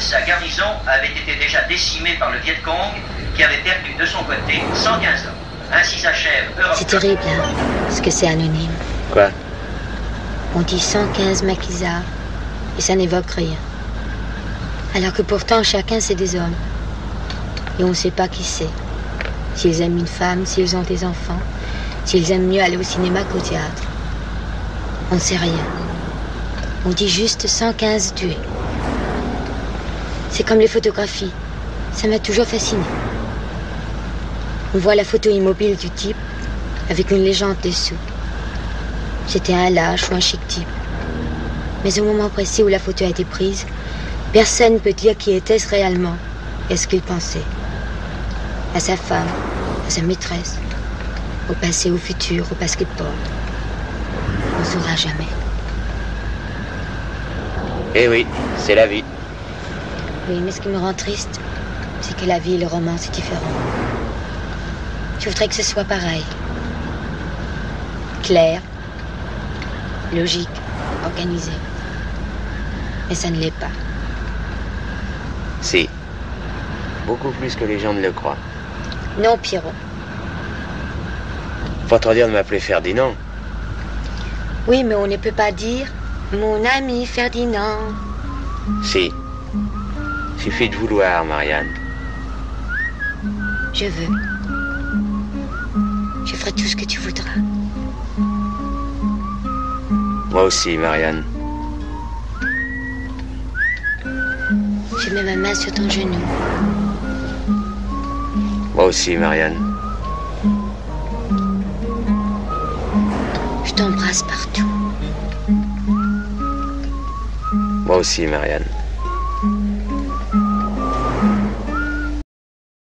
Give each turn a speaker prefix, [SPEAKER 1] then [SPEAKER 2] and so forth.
[SPEAKER 1] sa garnison avait été déjà décimée par le Viet Cong, qui avait perdu de son côté 115 hommes. Ainsi s'achève Europe.
[SPEAKER 2] C'est terrible, hein, ce que c'est anonyme.
[SPEAKER 3] Quoi?
[SPEAKER 2] On dit 115 maquisards, et ça n'évoque rien. Alors que pourtant, chacun, c'est des hommes. Et on ne sait pas qui c'est. S'ils aiment une femme, s'ils ont des enfants, s'ils aiment mieux aller au cinéma qu'au théâtre. On ne sait rien. On dit juste 115 tués. C'est comme les photographies. Ça m'a toujours fasciné. On voit la photo immobile du type avec une légende dessous. C'était un lâche ou un chic type. Mais au moment précis où la photo a été prise, personne ne peut dire qui était-ce réellement et ce qu'il pensait. À sa femme, à sa maîtresse, au passé, au futur, au basketball. On ne saura jamais.
[SPEAKER 3] Eh oui, c'est la vie.
[SPEAKER 2] Oui, mais ce qui me rend triste, c'est que la vie et le roman, c'est différent. Je voudrais que ce soit pareil. Clair, logique, organisé. Mais ça ne l'est pas.
[SPEAKER 3] Si. Beaucoup plus que les gens ne le croient.
[SPEAKER 2] Non, Pierrot.
[SPEAKER 3] Faut trop dire de m'appeler Ferdinand.
[SPEAKER 2] Oui, mais on ne peut pas dire mon ami Ferdinand.
[SPEAKER 3] Si. Suffit de vouloir, Marianne.
[SPEAKER 2] Je veux. Je ferai tout ce que tu voudras.
[SPEAKER 3] Moi aussi, Marianne.
[SPEAKER 2] Je mets ma main sur ton genou.
[SPEAKER 3] Moi aussi, Marianne.
[SPEAKER 2] Je t'embrasse partout.
[SPEAKER 3] Moi aussi, Marianne.